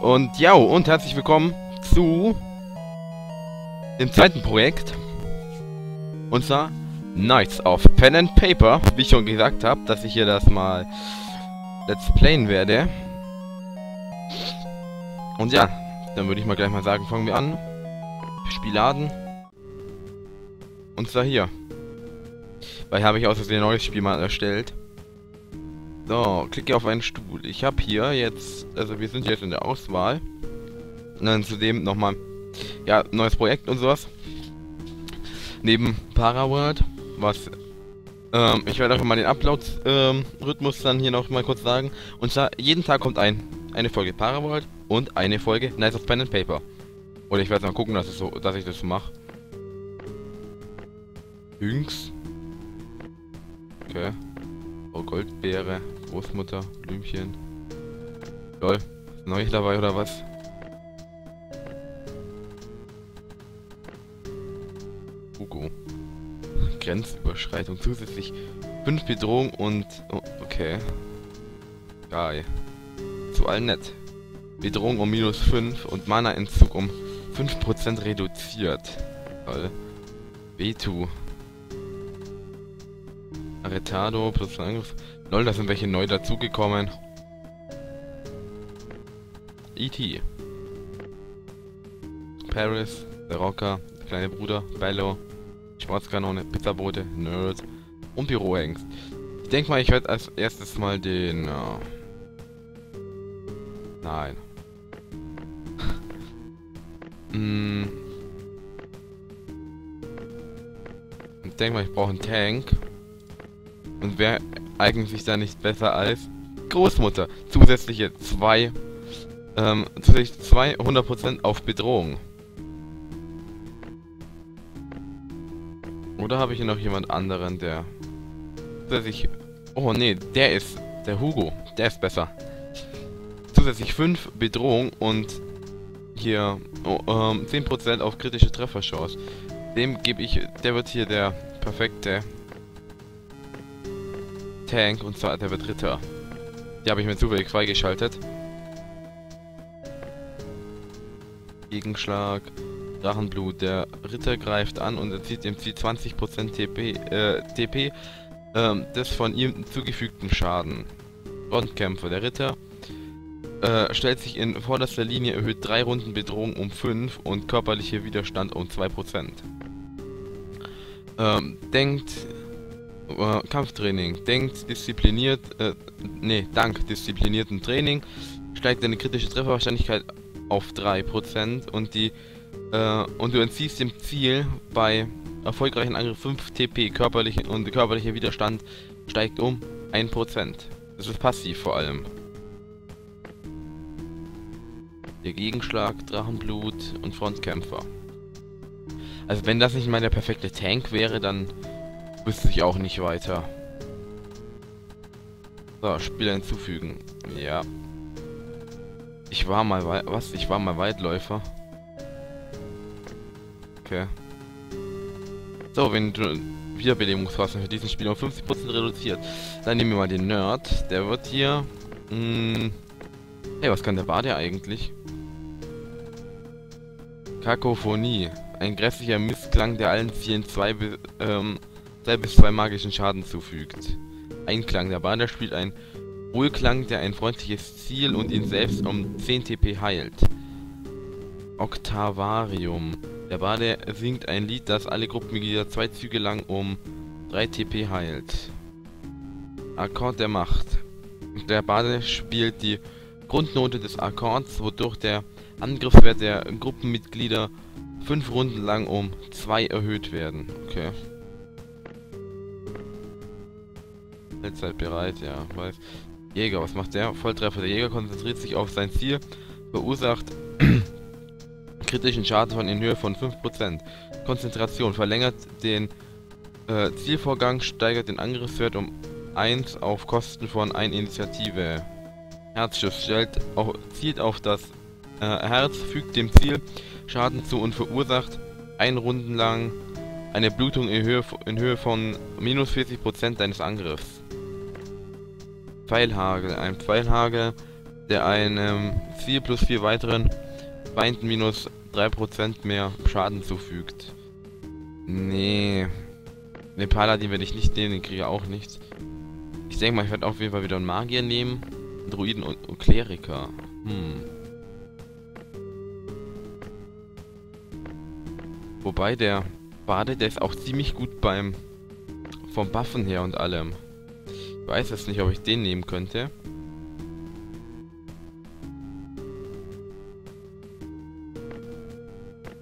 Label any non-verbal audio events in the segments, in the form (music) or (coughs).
Und ja, und herzlich willkommen zu dem zweiten Projekt. Und zwar Knights of Pen and Paper. Wie ich schon gesagt habe, dass ich hier das mal Let's Playen werde. Und ja, dann würde ich mal gleich mal sagen, fangen wir an. Spielladen. Und zwar hier. Weil habe ich Versehen ein neues Spiel mal erstellt. So, klicke auf einen Stuhl. Ich habe hier jetzt, also wir sind jetzt in der Auswahl. Und dann zudem nochmal, ja, neues Projekt und sowas. Neben Paraworld, was, ähm, ich werde auch mal den Upload-Rhythmus ähm, dann hier noch mal kurz sagen. Und zwar, jeden Tag kommt ein, eine Folge Paraworld und eine Folge Nice of Pen and Paper. Oder ich werde mal gucken, dass, es so, dass ich das so mache. Hünks. Okay. Oh, Goldbeere, Großmutter, Blümchen. Lol, neu dabei oder was? Hugo. Grenzüberschreitung. Zusätzlich 5 Bedrohung und... Oh, okay. Geil. Zu allen nett. Bedrohung um minus 5 und Mana-Entzug um 5% reduziert. Toll. B2. Retardo plus Angriff. Lol, da sind welche neu dazugekommen. E.T. Paris, der Rocker, der kleine Bruder, Bello, Schwarzkanone, Pizzabote, Nerd und Bürohengst. Ich denke mal, ich werde als erstes mal den... Uh Nein. (laughs) hm. Ich denke mal, ich brauche einen Tank. Und wer eignet sich da nicht besser als Großmutter? Zusätzliche zwei, ähm, zusätzlich 200% auf Bedrohung. Oder habe ich hier noch jemand anderen, der zusätzlich... Oh nee, der ist der Hugo. Der ist besser. Zusätzlich 5 Bedrohung und hier oh, ähm, 10% auf kritische Trefferchance. Dem gebe ich... Der wird hier der perfekte Tank und zwar der wird Ritter. Die habe ich mir zufällig freigeschaltet. Gegenschlag, Drachenblut. Der Ritter greift an und erzieht dem Ziel 20% TP, äh, TP ähm, des von ihm zugefügten Schaden. Frontkämpfer. Der Ritter äh, stellt sich in vorderster Linie, erhöht 3 Runden Bedrohung um 5 und körperliche Widerstand um 2%. Ähm, denkt äh, Kampftraining. Denkt diszipliniert, äh, nee, dank disziplinierten Training steigt deine kritische Trefferwahrscheinlichkeit auf 3% und die äh, und du entziehst dem Ziel bei erfolgreichen Angriff 5 TP körperlich und körperlicher Widerstand steigt um 1%. Das ist passiv vor allem. Der Gegenschlag, Drachenblut und Frontkämpfer. Also wenn das nicht mal der perfekte Tank wäre, dann wüsste ich auch nicht weiter. So, Spieler hinzufügen. Ja. Ich war mal was? Ich war mal Weitläufer. Okay. So, wenn du Wiederbelebungskosten für diesen Spiel um 50% reduziert. Dann nehmen wir mal den Nerd. Der wird hier. Mh, hm, hey, was kann der Bade eigentlich? Kakophonie. Ein grässlicher Missklang, der allen Zielen zwei ähm, 2 bis 2 magischen Schaden zufügt. Einklang. Der Bader spielt ein Wohlklang, der ein freundliches Ziel und ihn selbst um 10 TP heilt. Octavarium. Der Bade singt ein Lied, das alle Gruppenmitglieder zwei Züge lang um 3 TP heilt. Akkord der Macht. Der Bade spielt die Grundnote des Akkords, wodurch der Angriffswert der Gruppenmitglieder 5 Runden lang um 2 erhöht werden. Okay. Allzeit bereit, ja, weiß. Jäger, was macht der? Volltreffer. Der Jäger konzentriert sich auf sein Ziel, verursacht (clears throat) kritischen Schaden von in Höhe von 5%. Konzentration verlängert den äh, Zielvorgang, steigert den Angriffswert um 1 auf Kosten von 1 Initiative. Herzschuss stellt auch, zielt auf das äh, Herz, fügt dem Ziel Schaden zu und verursacht ein Runden lang eine Blutung in Höhe, in Höhe von minus 40% deines Angriffs. Pfeilhagel. Ein Pfeilhagel, der einem Ziel plus vier weiteren Feinden minus 3% mehr Schaden zufügt. Nee. Den Paladin werde ich nicht nehmen, den kriege ich auch nicht. Ich denke mal, ich werde auf jeden Fall wieder einen Magier nehmen. Druiden und, und Kleriker. Hm. Wobei der Bade, der ist auch ziemlich gut beim vom Buffen her und allem. Ich weiß jetzt nicht, ob ich den nehmen könnte.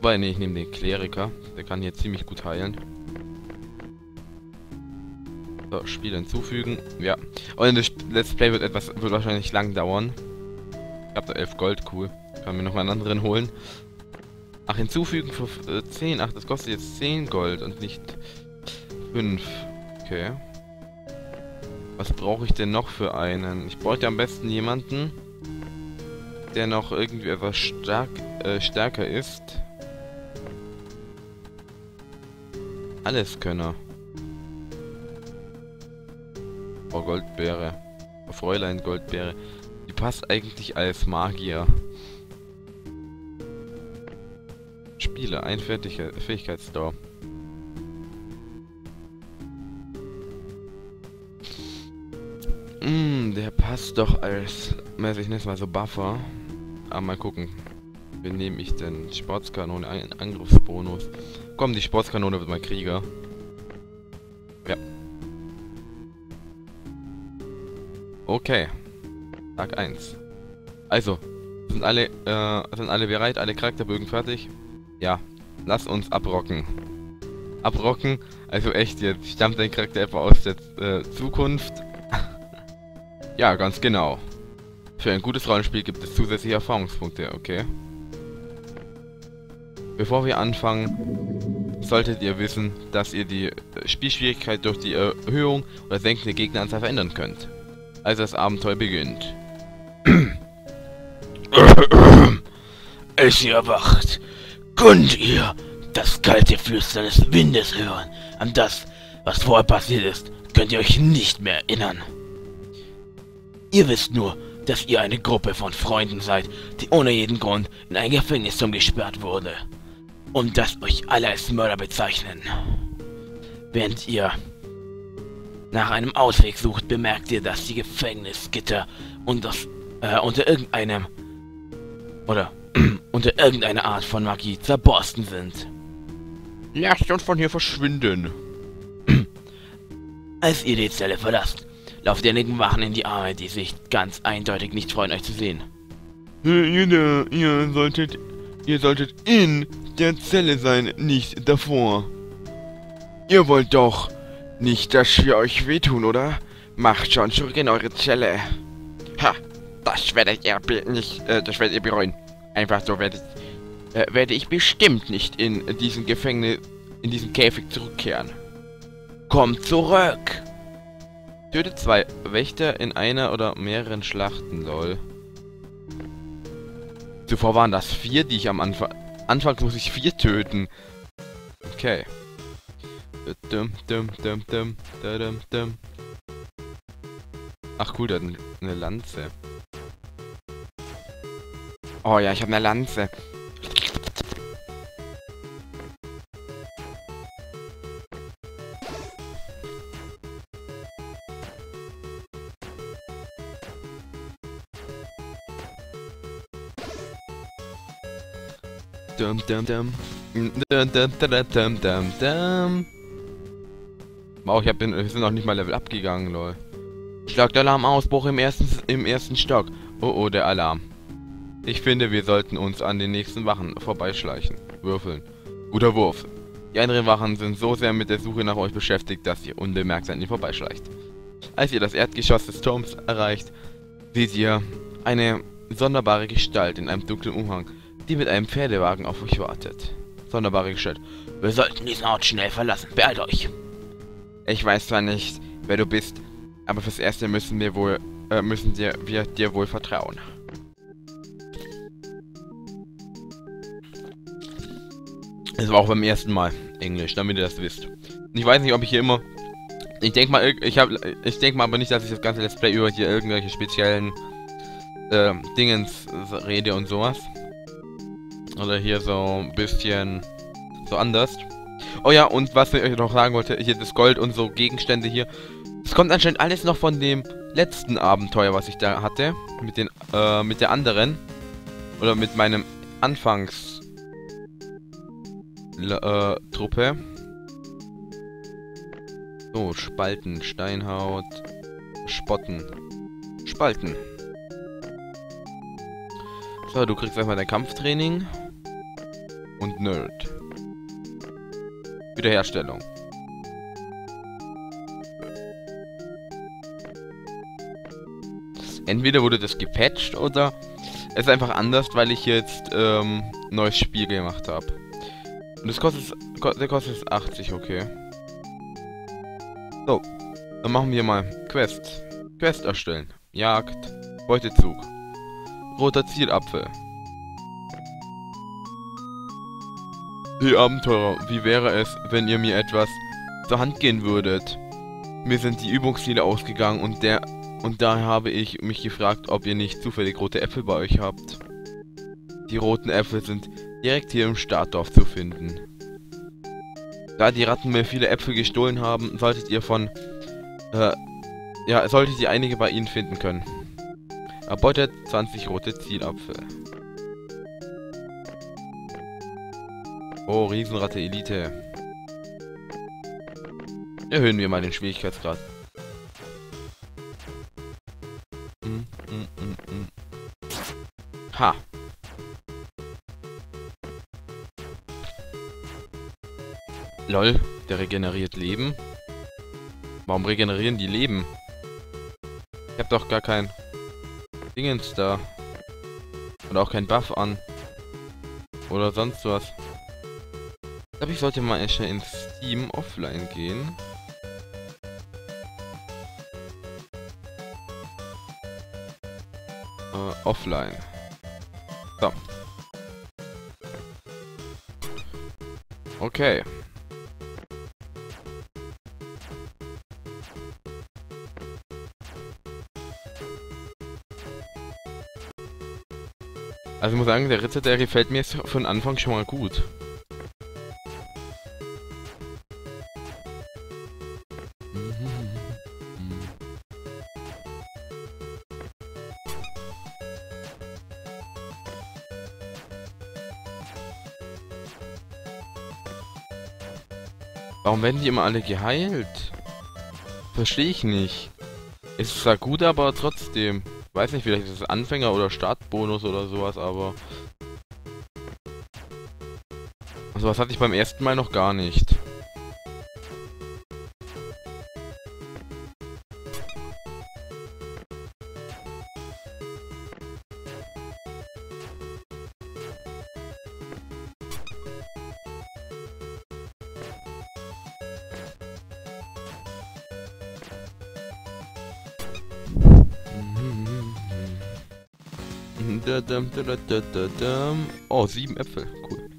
Weil, nee, ich nehme den Kleriker. Der kann hier ziemlich gut heilen. So, Spiel hinzufügen. Ja. Und das Let's Play wird etwas, wird wahrscheinlich lang dauern. Ich habe da 11 Gold, cool. Kann mir noch einen anderen holen. Ach, hinzufügen für äh, 10. Ach, das kostet jetzt 10 Gold und nicht 5. Okay. Was brauche ich denn noch für einen? Ich bräuchte am besten jemanden, der noch irgendwie etwas stark, äh, stärker ist. Alleskönner. Oh, Goldbeere. Fräulein Goldbeere. Die passt eigentlich als Magier. Spiele, ein Fähigkeitsstore. Hm, der passt doch als, ich nenne mal so Buffer. Aber mal gucken. Wen nehme ich denn? Sportskanone, ein Angriffsbonus. Komm, die Sportskanone wird mal Krieger. Ja. Okay. Tag 1. Also, sind alle, äh, sind alle bereit? Alle Charakterbögen fertig? Ja. Lass uns abrocken. Abrocken? Also echt jetzt. Stammt dein Charakter etwa aus der äh, Zukunft? (laughs) ja, ganz genau. Für ein gutes Rollenspiel gibt es zusätzliche Erfahrungspunkte, okay. Bevor wir anfangen, solltet ihr wissen, dass ihr die Spielschwierigkeit durch die Erhöhung oder Senken der Gegneranzahl verändern könnt. Also das Abenteuer beginnt. (coughs) (coughs) Es ihr erwacht, könnt ihr das kalte Flüstern des Windes hören. An das, was vorher passiert ist, könnt ihr euch nicht mehr erinnern. Ihr wisst nur, dass ihr eine Gruppe von Freunden seid, die ohne jeden Grund in ein Gefängnis gesperrt wurde und dass euch alle als Mörder bezeichnen. Während ihr nach einem Ausweg sucht, bemerkt ihr, dass die Gefängnisgitter unter, äh, unter irgendeinem oder (clears throat) unter irgendeiner Art von Magie zerborsten sind. Lasst uns von hier verschwinden. (clears throat) Als ihr die Zelle verlasst, lauft ihr einigen Wachen in die Arme, die sich ganz eindeutig nicht freuen, euch zu sehen. Ihr, ihr solltet, ihr solltet in der Zelle sein, nicht davor. Ihr wollt doch nicht, dass wir euch wehtun, oder? Macht schon zurück in eure Zelle. Ha, das werdet ihr nicht, äh, das werdet ihr bereuen. Einfach so werdet, äh, werde ich bestimmt nicht in diesen Gefängnis, in diesen Käfig zurückkehren. Kommt zurück! Tötet zwei Wächter in einer oder mehreren Schlachten, lol. Zuvor waren das vier, die ich am Anfang Anfangs muss ich vier töten. Okay. Ach cool, der hat eine Lanze. Oh ja, ich habe eine Lanze. Dum dum dum. Dum dum dum dum dum Wow, ich hab den, wir sind noch nicht mal Level abgegangen, lol. Schlagt Alarm Ausbruch im ersten im ersten Stock. Oh oh, der Alarm. Ich finde, wir sollten uns an den nächsten Wachen vorbeischleichen. Würfeln. Guter Wurf. Die anderen Wachen sind so sehr mit der Suche nach euch beschäftigt, dass ihr unbemerkt an ihnen vorbeischleicht. Als ihr das Erdgeschoss des Turms erreicht, seht ihr eine sonderbare Gestalt in einem dunklen Umhang die mit einem Pferdewagen auf euch wartet. Sonderbare Gestalt. Wir sollten diesen Ort schnell verlassen. Beeilt euch. Ich weiß zwar nicht, wer du bist, aber fürs Erste müssen wir wohl, äh, müssen dir, wir dir wohl vertrauen. Das war auch beim ersten Mal Englisch, damit ihr das wisst. Ich weiß nicht, ob ich hier immer... Ich denke mal, ich habe, ich denke mal aber nicht, dass ich das ganze Let's Play über hier irgendwelche speziellen äh, Dingens rede und sowas. Oder hier so ein bisschen so anders. Oh ja, und was ich euch noch sagen wollte, hier das Gold und so Gegenstände hier. Das kommt anscheinend alles noch von dem letzten Abenteuer, was ich da hatte. Mit den, äh, mit der anderen. Oder mit meinem Anfangs... Äh, Truppe. So, Spalten, Steinhaut, Spotten. Spalten. So, du kriegst erstmal dein Kampftraining. Und Nerd. Wiederherstellung. Entweder wurde das gepatcht oder es ist einfach anders, weil ich jetzt ähm, neues Spiel gemacht habe. Und das kostet, der kostet 80, okay. So, dann machen wir mal Quest. Quest erstellen. Jagd. Beutezug. Roter Zielapfel. Hey Abenteurer, wie wäre es, wenn ihr mir etwas zur Hand gehen würdet? Mir sind die Übungsziele ausgegangen und der und daher habe ich mich gefragt, ob ihr nicht zufällig rote Äpfel bei euch habt. Die roten Äpfel sind direkt hier im Startdorf zu finden. Da die Ratten mir viele Äpfel gestohlen haben, solltet ihr von... Äh, ja, solltet ihr einige bei ihnen finden können. Erbeutet 20 rote Zielapfel. Oh, Riesenratte Elite. Erhöhen wir mal den Schwierigkeitsgrad. Mm, mm, mm, ha. Lol, der regeneriert Leben. Warum regenerieren die Leben? Ich hab doch gar kein Dingens da. Oder auch kein Buff an. Oder sonst was. Ich glaube, ich sollte mal schnell in Steam offline gehen. Äh, offline. So. Okay. Also ich muss sagen, der Ritter, der gefällt mir von Anfang schon mal gut. Warum werden die immer alle geheilt? Verstehe ich nicht. Es ist zwar gut, aber trotzdem. Weiß nicht, vielleicht ist es Anfänger- oder Startbonus oder sowas, aber... Also was hatte ich beim ersten Mal noch gar nicht. Oh, sieben Äpfel. Cool.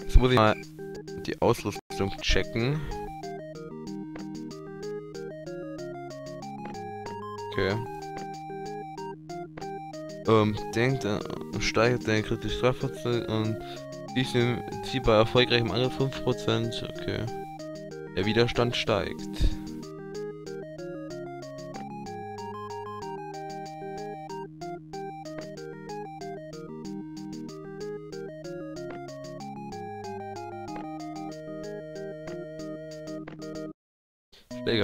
Jetzt muss ich mal die Ausrüstung checken. Okay. Ähm, denkt, äh, steigert deine kritische Strafverzeih und diesen Ziel bei erfolgreichem Angriff 5%. Okay. Der Widerstand steigt.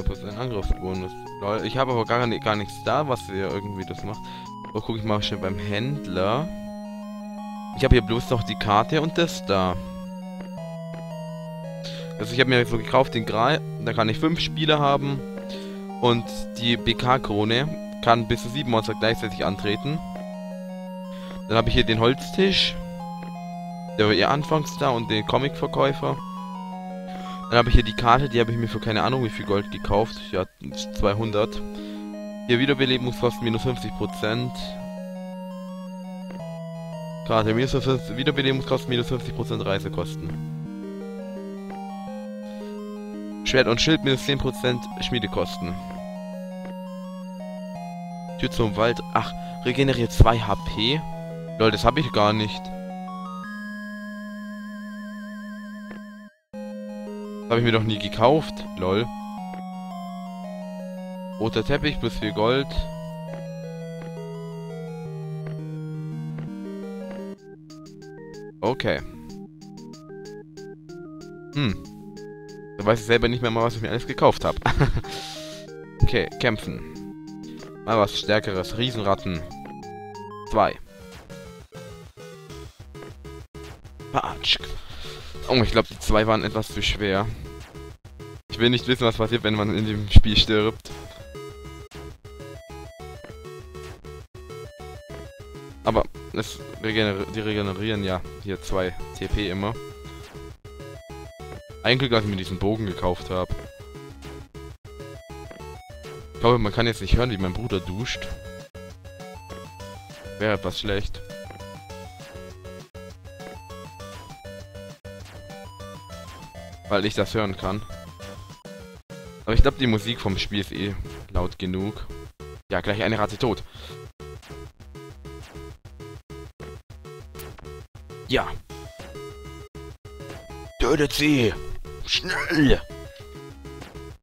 Plus ein Angriffsbonus. Ich habe aber gar, gar nichts da, was ihr irgendwie das macht. So, gucke ich mal schnell beim Händler. Ich habe hier bloß noch die Karte und das da. Also ich habe mir so gekauft den Gral, da kann ich fünf Spieler haben. Und die BK-Krone kann bis zu sieben Monster gleichzeitig antreten. Dann habe ich hier den Holztisch. Der war ihr anfangs da und den Comic-Verkäufer. Dann habe ich hier die Karte, die habe ich mir für keine Ahnung wie viel Gold gekauft. Ja, 200. Hier Wiederbelebungskosten minus 50%. Karte, minus 50, Wiederbelebungskosten minus 50% Reisekosten. Schwert und Schild minus 10% Schmiedekosten. Tür zum Wald. Ach, regeneriert 2 HP. Lol, das habe ich gar nicht. Habe ich mir doch nie gekauft. Lol. Roter Teppich plus 4 Gold. Okay. Hm. Da weiß ich selber nicht mehr mal, was ich mir alles gekauft habe. (laughs) okay, kämpfen. Mal was stärkeres. Riesenratten. Zwei. Patsch. Oh, ich glaube, die zwei waren etwas zu schwer. Ich will nicht wissen, was passiert, wenn man in dem Spiel stirbt. Aber es regener die regenerieren ja hier zwei TP immer. Ein Glück, dass ich mir diesen Bogen gekauft habe. Ich glaube, man kann jetzt nicht hören, wie mein Bruder duscht. Wäre etwas schlecht. Weil ich das hören kann. Aber ich glaube, die Musik vom Spiel ist eh laut genug. Ja, gleich eine Ratte tot. Ja. Tötet sie! Schnell!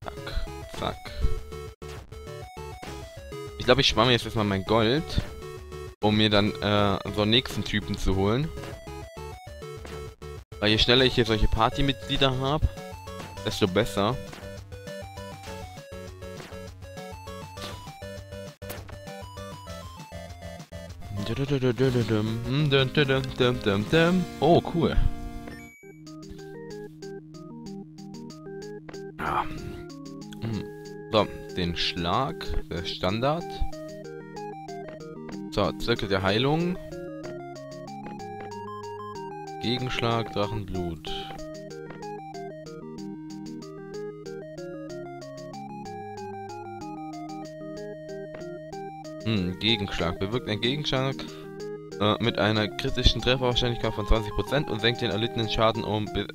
Zack, zack. Ich glaube, ich mir jetzt erstmal mein Gold, um mir dann äh, so einen nächsten Typen zu holen. Weil je schneller ich hier solche Partymitglieder habe, desto besser. Oh, cool. Ja. So, den Schlag, der Standard. So, Zirkel der Heilung. Gegenschlag, Drachenblut. Hm, Gegenschlag. Bewirkt ein Gegenschlag äh, mit einer kritischen Trefferwahrscheinlichkeit von 20% und senkt den erlittenen Schaden um bi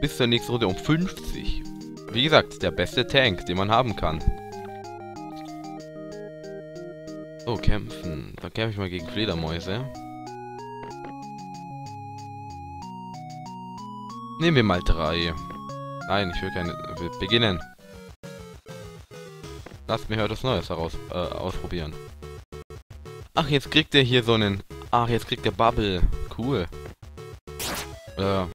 bis zur nächsten Runde um 50. Wie gesagt, der beste Tank, den man haben kann. So, kämpfen. Da kämpfe ich mal gegen Fledermäuse. Nehmen wir mal drei. Nein, ich will keine... Wir beginnen. Lasst mich etwas Neues heraus, äh, ausprobieren. Ach, jetzt kriegt er hier so einen... Ach, jetzt kriegt er Bubble. Cool. Äh,